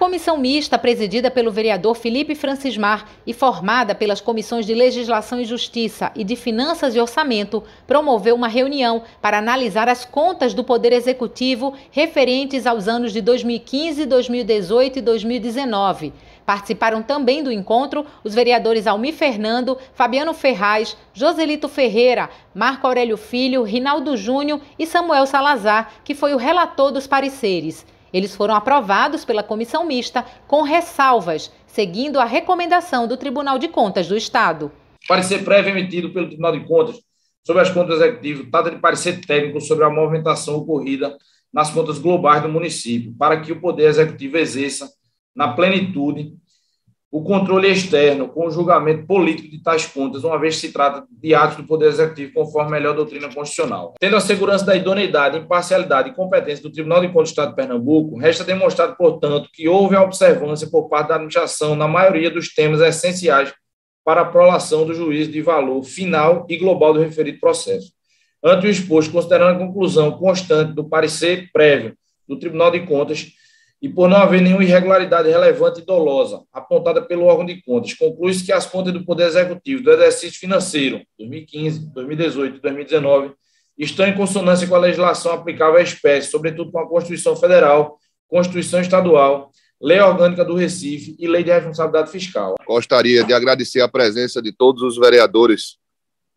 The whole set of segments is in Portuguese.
comissão mista, presidida pelo vereador Felipe Francismar e formada pelas comissões de Legislação e Justiça e de Finanças e Orçamento, promoveu uma reunião para analisar as contas do Poder Executivo referentes aos anos de 2015, 2018 e 2019. Participaram também do encontro os vereadores Almi Fernando, Fabiano Ferraz, Joselito Ferreira, Marco Aurélio Filho, Rinaldo Júnior e Samuel Salazar, que foi o relator dos pareceres. Eles foram aprovados pela comissão mista com ressalvas, seguindo a recomendação do Tribunal de Contas do Estado. Parecer prévio emitido pelo Tribunal de Contas sobre as contas executivas trata de parecer técnico sobre a movimentação ocorrida nas contas globais do município, para que o Poder Executivo exerça, na plenitude, o controle externo com o julgamento político de tais contas, uma vez que se trata de atos do Poder Executivo conforme a melhor doutrina constitucional. Tendo a segurança da idoneidade, imparcialidade e competência do Tribunal de Contas do Estado de Pernambuco, resta demonstrado, portanto, que houve a observância por parte da administração na maioria dos temas essenciais para a prolação do juízo de valor final e global do referido processo. Ante o exposto, considerando a conclusão constante do parecer prévio do Tribunal de Contas, e por não haver nenhuma irregularidade relevante e dolosa apontada pelo órgão de contas, conclui-se que as contas do Poder Executivo do exercício financeiro 2015, 2018 e 2019 estão em consonância com a legislação aplicável à espécie, sobretudo com a Constituição Federal, Constituição Estadual, Lei Orgânica do Recife e Lei de Responsabilidade Fiscal. Gostaria de agradecer a presença de todos os vereadores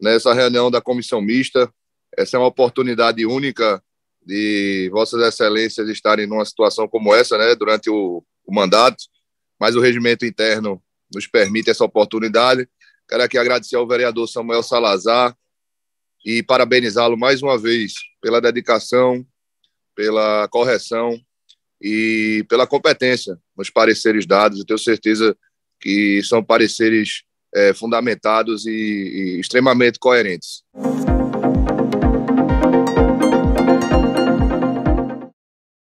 nessa reunião da comissão mista. Essa é uma oportunidade única de Vossas Excelências estarem numa situação como essa, né, durante o, o mandato, mas o regimento interno nos permite essa oportunidade. Quero aqui agradecer ao vereador Samuel Salazar e parabenizá-lo mais uma vez pela dedicação, pela correção e pela competência nos pareceres dados. Eu tenho certeza que são pareceres é, fundamentados e, e extremamente coerentes.